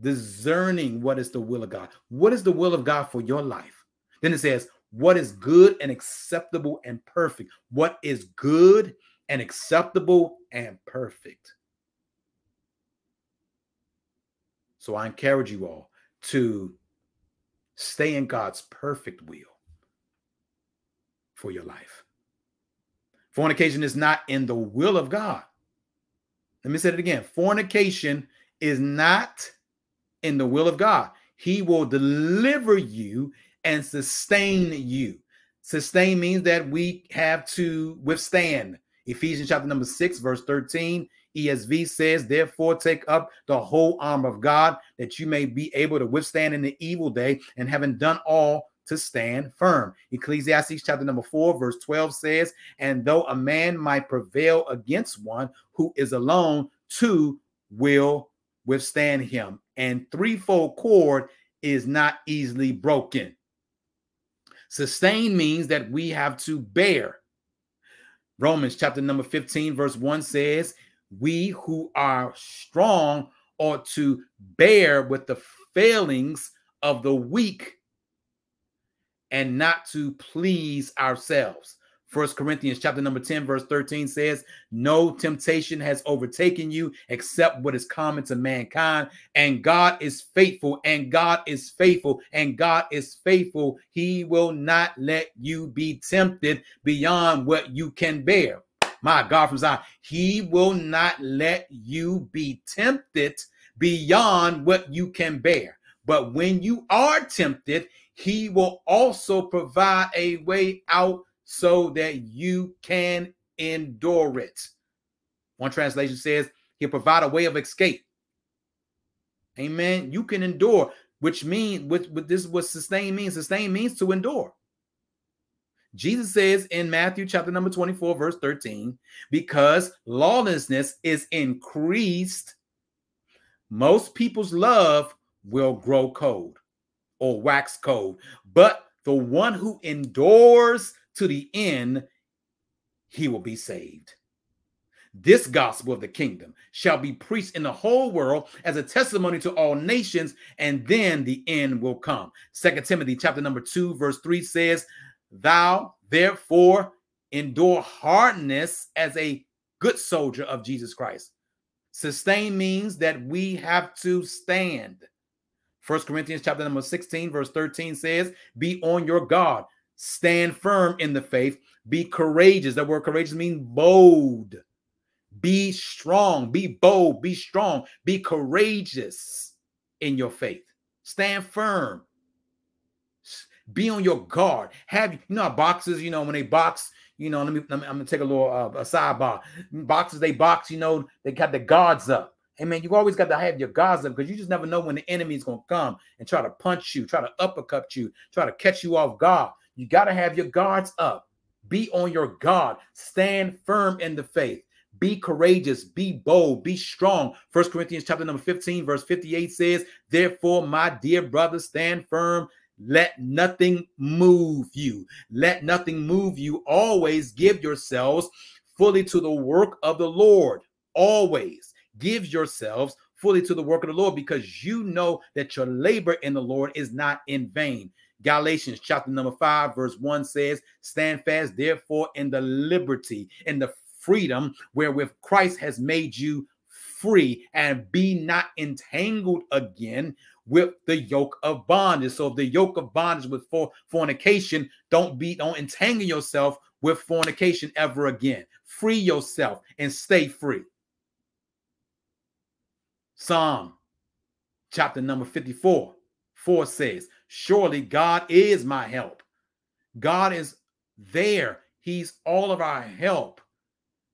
discerning what is the will of God. What is the will of God for your life? Then it says, what is good and acceptable and perfect? What is good and acceptable and perfect? So I encourage you all to stay in God's perfect will for your life. Fornication is not in the will of God. Let me say it again. Fornication is not in the will of God. He will deliver you and sustain you. Sustain means that we have to withstand. Ephesians chapter number 6, verse 13. ESV says, Therefore, take up the whole armor of God that you may be able to withstand in the evil day, and having done all, to stand firm. Ecclesiastes chapter number 4, verse 12 says, And though a man might prevail against one who is alone, two will withstand him and threefold cord is not easily broken. Sustain means that we have to bear. Romans chapter number 15, verse 1 says, We who are strong ought to bear with the failings of the weak and not to please ourselves. First Corinthians chapter number 10, verse 13 says, No temptation has overtaken you except what is common to mankind. And God is faithful, and God is faithful, and God is faithful. He will not let you be tempted beyond what you can bear. My God from Zion, He will not let you be tempted beyond what you can bear. But when you are tempted, He will also provide a way out so that you can endure it. One translation says, He'll provide a way of escape. Amen. You can endure, which means, which, this is what sustain means. Sustain means to endure. Jesus says in Matthew chapter number 24, verse 13, because lawlessness is increased, most people's love will grow cold or wax cold. But the one who endures to the end, he will be saved. This gospel of the kingdom shall be preached in the whole world as a testimony to all nations, and then the end will come. Second Timothy chapter number 2, verse 3 says, Thou therefore endure hardness as a good soldier of Jesus Christ. Sustain means that we have to stand. First Corinthians chapter number 16, verse 13 says, Be on your guard, stand firm in the faith, be courageous. That word courageous means bold. Be strong, be bold, be strong, be courageous in your faith. Stand firm. Be on your guard. Have you know boxers? You know when they box, you know. Let me. Let me I'm gonna take a little uh, a sidebar. Boxers they box. You know they got the guards up. Hey man, you always got to have your guards up because you just never know when the enemy is gonna come and try to punch you, try to uppercut you, try to catch you off guard. You got to have your guards up. Be on your guard. Stand firm in the faith. Be courageous, be bold, be strong. First Corinthians chapter number 15, verse 58 says, Therefore, my dear brothers, stand firm, let nothing move you. Let nothing move you. Always give yourselves fully to the work of the Lord. Always give yourselves fully to the work of the Lord because you know that your labor in the Lord is not in vain. Galatians chapter number 5 verse 1 says, "Stand fast therefore in the liberty in the freedom wherewith Christ has made you free and be not entangled again with the yoke of bondage. So if the yoke of bondage with for fornication, don't be don't entangle yourself with fornication ever again. Free yourself and stay free. Psalm chapter number 54 4 says, Surely God is my help. God is there. He's all of our help.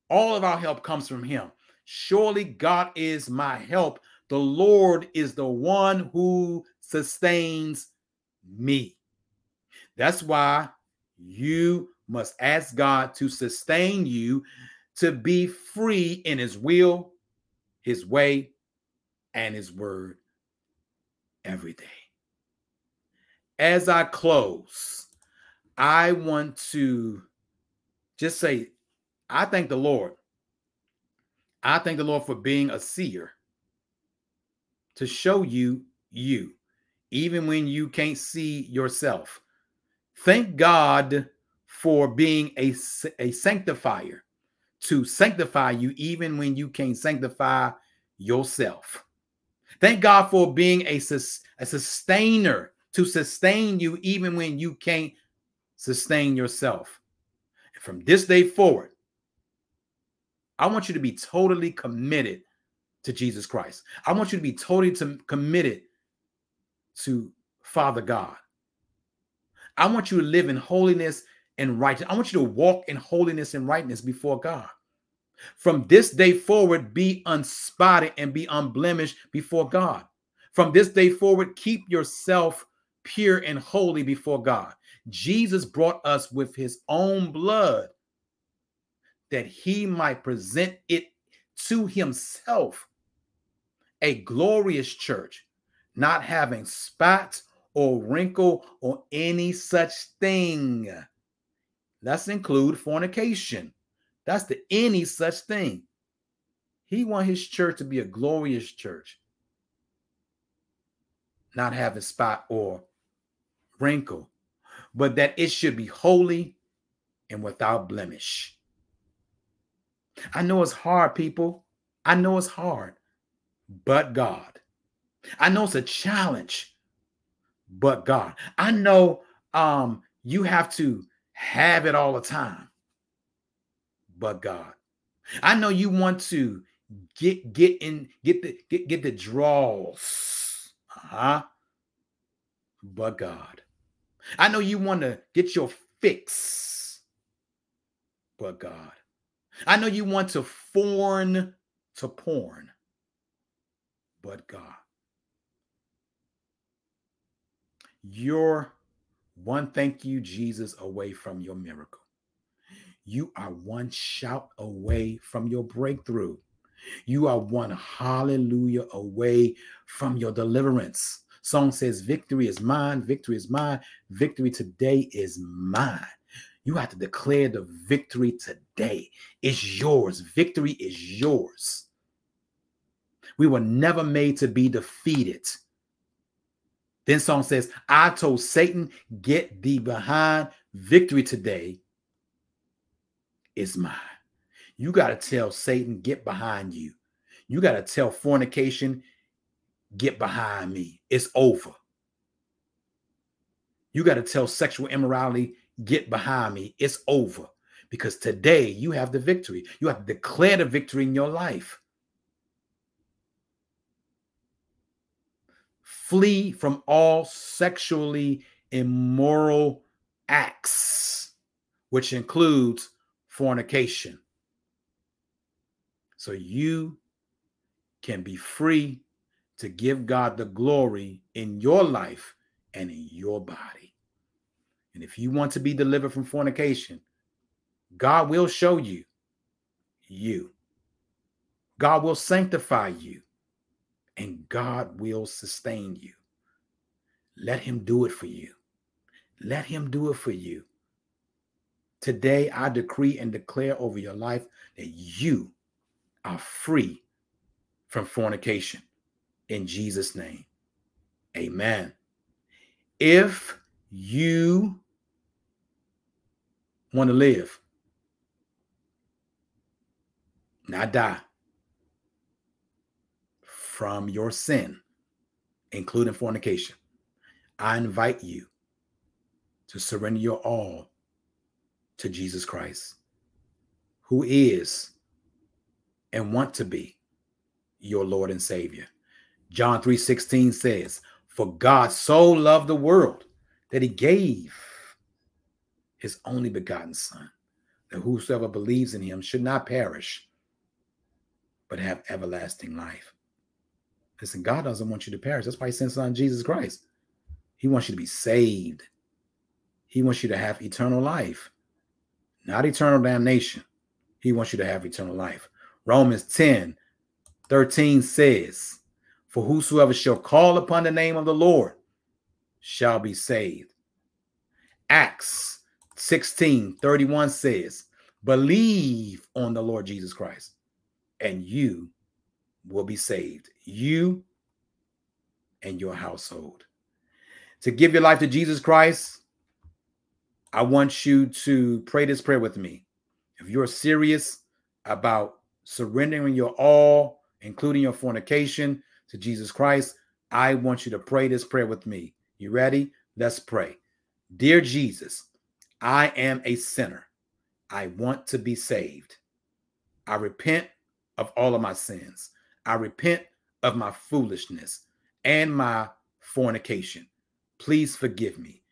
All of our help comes from Him. Surely God is my help. The Lord is the one who sustains me. That's why you must ask God to sustain you to be free in His will, His way, and His word every day. As I close, I want to just say, I thank the Lord. I thank the Lord for being a seer to show you you, even when you can't see yourself. Thank God for being a, a sanctifier to sanctify you, even when you can't sanctify yourself. Thank God for being a, a sustainer to sustain you, even when you can't sustain yourself. And from this day forward, I want you to be totally committed to Jesus Christ. I want you to be totally to, committed to Father God. I want you to live in holiness and righteousness. I want you to walk in holiness and rightness before God. From this day forward, be unspotted and be unblemished before God. From this day forward, keep yourself pure and holy before God. Jesus brought us with his own blood that he might present it to himself a glorious church, not having spot or wrinkle or any such thing. Let's include fornication. That's the any such thing. He want his church to be a glorious church, not having spot or wrinkle, but that it should be holy and without blemish. I know it's hard, people. I know it's hard but God. I know it's a challenge, but God. I know um, you have to have it all the time, but God. I know you want to get get in get the get get the draws. Uh-huh. But God. I know you want to get your fix. But God. I know you want to forn to porn. But God. You're one thank you, Jesus, away from your miracle. You are one shout away from your breakthrough. You are one hallelujah away from your deliverance. Song says, Victory is mine, victory is mine, victory today is mine. You have to declare the victory today. It's yours. Victory is yours. We were never made to be defeated. Then song says, I told Satan, get thee behind. Victory today is mine. You got to tell Satan, get behind you. You got to tell fornication, get behind me. It's over. You got to tell sexual immorality, get behind me. It's over. Because today you have the victory. You have to declare the victory in your life. Flee from all sexually immoral acts, which includes fornication. So you can be free to give God the glory in your life and in your body. And if you want to be delivered from fornication, God will show you you. God will sanctify you and God will sustain you. Let him do it for you. Let him do it for you. Today, I decree and declare over your life that you are free from fornication in Jesus' name. Amen. If you want to live, not die from your sin, including fornication, I invite you to surrender your all to Jesus Christ, who is and want to be your Lord and Savior. John 3:16 says, "For God so loved the world that he gave his only begotten son, that whosoever believes in him should not perish, but have everlasting life." Listen, God doesn't want you to perish. That's why he sent son Jesus Christ. He wants you to be saved. He wants you to have eternal life, not eternal damnation. He wants you to have eternal life. Romans 10 13 says, For whosoever shall call upon the name of the Lord shall be saved. Acts 16 31 says, Believe on the Lord Jesus Christ, and you will be saved. You and your household. To give your life to Jesus Christ, I want you to pray this prayer with me. If you're serious about surrendering your all, including your fornication, to Jesus Christ, I want you to pray this prayer with me. You ready? Let's pray. Dear Jesus, I am a sinner. I want to be saved. I repent of all of my sins. I repent of my foolishness and my fornication. Please forgive me.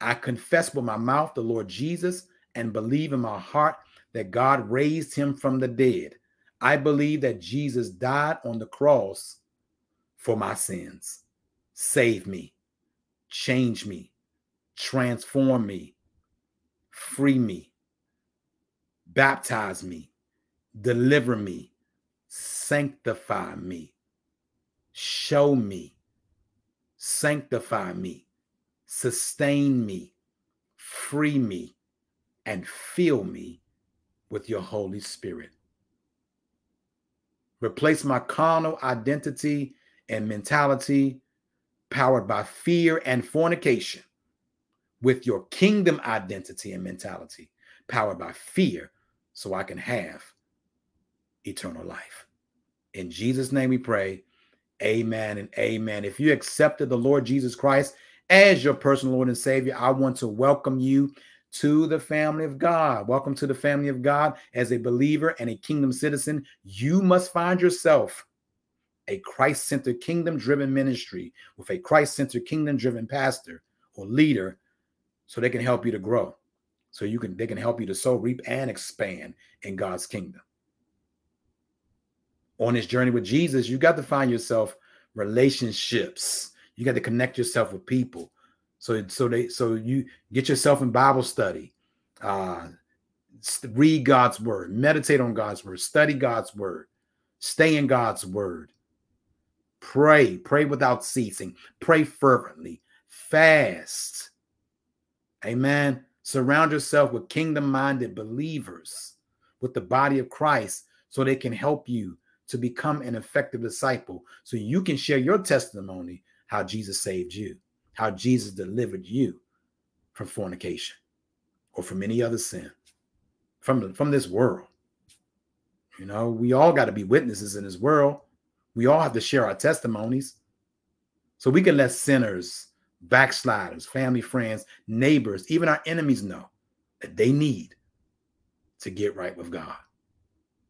I confess with my mouth the Lord Jesus and believe in my heart that God raised him from the dead. I believe that Jesus died on the cross for my sins. Save me, change me, transform me, free me, baptize me, deliver me, sanctify me, show me, sanctify me, sustain me, free me, and fill me with your Holy Spirit. Replace my carnal identity and mentality powered by fear and fornication with your kingdom identity and mentality powered by fear so I can have eternal life. In Jesus' name we pray. Amen and amen. If you accepted the Lord Jesus Christ as your personal Lord and Savior, I want to welcome you to the family of God. Welcome to the family of God. As a believer and a kingdom citizen, you must find yourself a Christ centered, kingdom driven ministry with a Christ centered, kingdom driven pastor or leader so they can help you to grow. So you can they can help you to sow, reap, and expand in God's kingdom. On this journey with Jesus, you got to find yourself relationships. You got to connect yourself with people. So so they so you get yourself in Bible study. Uh read God's word, meditate on God's word, study God's word, stay in God's word. Pray, pray without ceasing, pray fervently, fast. Amen. Surround yourself with kingdom minded believers, with the body of Christ, so they can help you to become an effective disciple, so you can share your testimony how Jesus saved you, how Jesus delivered you from fornication or from any other sin, from, from this world. You know, we all got to be witnesses in this world. We all have to share our testimonies so we can let sinners, backsliders, family, friends, neighbors, even our enemies know that they need to get right with God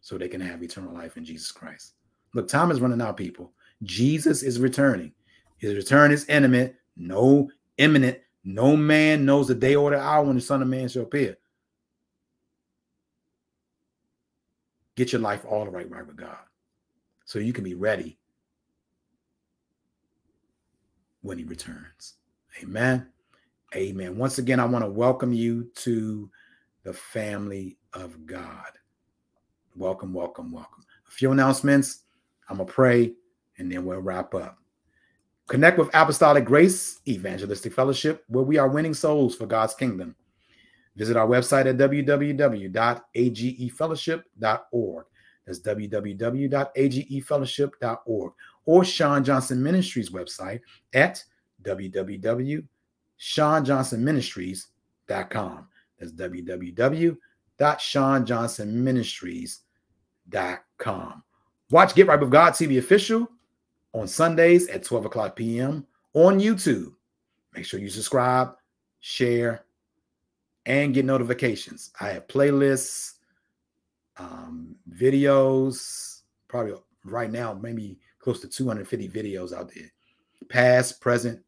so they can have eternal life in Jesus Christ. Look, time is running out, people. Jesus is returning. His return is imminent, no imminent. No man knows the day or the hour when the Son of Man shall appear. Get your life all right, right with God so you can be ready when he returns. Amen. Amen. Once again, I want to welcome you to the family of God. Welcome, welcome, welcome. A few announcements. I'm going to pray and then we'll wrap up. Connect with Apostolic Grace Evangelistic Fellowship, where we are winning souls for God's kingdom. Visit our website at www.agefellowship.org. That's www.agefellowship.org or Shaun Johnson Ministries website at www.shaunjohnsonministries.com. That's www.shaunjohnsonministries.com. Watch Get Right with God TV official on Sundays at 12 o'clock p.m. on YouTube. Make sure you subscribe, share, and get notifications. I have playlists um, videos, probably right now, maybe close to 250 videos out there, past, present,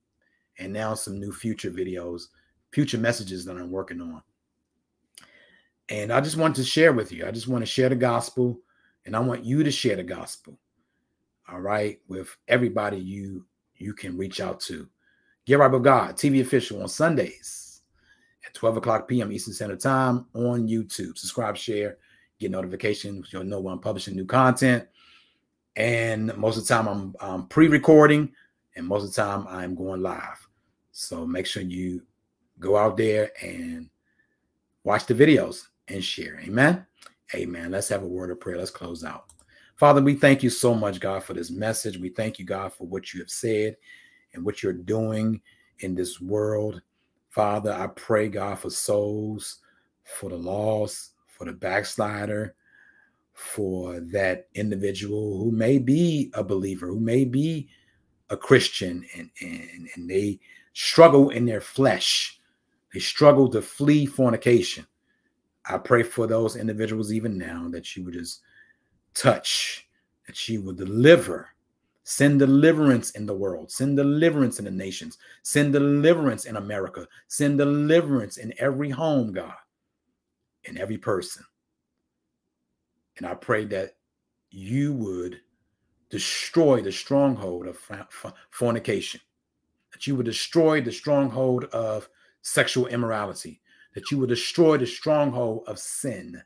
and now some new future videos, future messages that I'm working on. And I just want to share with you. I just want to share the gospel, and I want you to share the gospel. All right, with everybody you you can reach out to. Get right with God, TV official on Sundays at 12 o'clock p.m. Eastern Standard Time on YouTube. Subscribe, share, get notifications. You'll know when I'm publishing new content. And most of the time, I'm, I'm pre-recording, and most of the time, I'm going live. So make sure you go out there and watch the videos and share. Amen. Amen. Let's have a word of prayer. Let's close out. Father, we thank you so much, God, for this message. We thank you, God, for what you have said and what you're doing in this world. Father, I pray, God, for souls, for the lost, for the backslider, for that individual who may be a believer, who may be a Christian, and, and, and they struggle in their flesh. They struggle to flee fornication. I pray for those individuals even now that you would just touch, that you would deliver, send deliverance in the world, send deliverance in the nations, send deliverance in America, send deliverance in every home, God in every person. And I pray that you would destroy the stronghold of fornication, that you would destroy the stronghold of sexual immorality, that you would destroy the stronghold of sin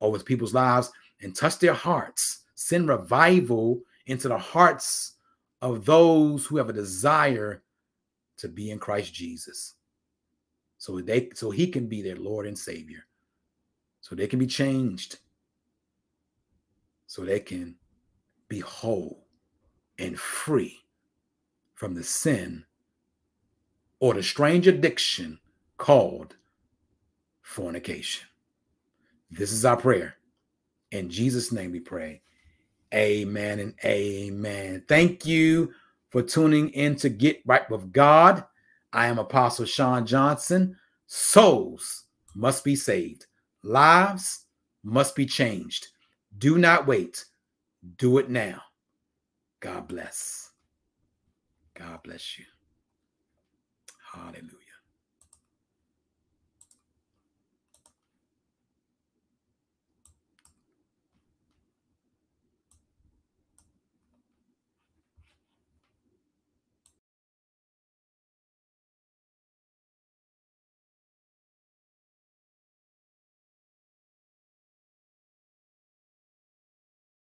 over people's lives and touch their hearts, send revival into the hearts of those who have a desire to be in Christ Jesus. So they so he can be their Lord and Savior so they can be changed, so they can be whole and free from the sin or the strange addiction called fornication. This is our prayer. In Jesus' name we pray. Amen and amen. Thank you for tuning in to Get Right with God. I am Apostle Shaun Johnson Souls must be saved, lives must be changed. Do not wait, do it now. God bless. God bless you. Hallelujah.